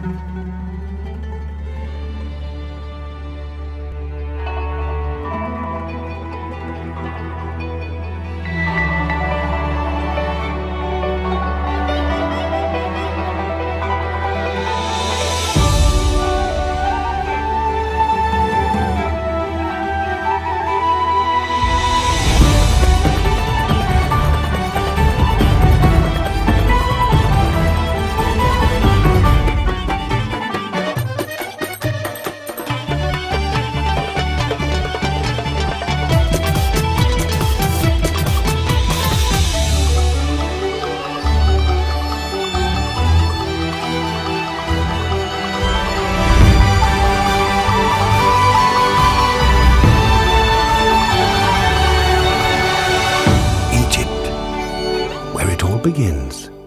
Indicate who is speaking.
Speaker 1: Música begins.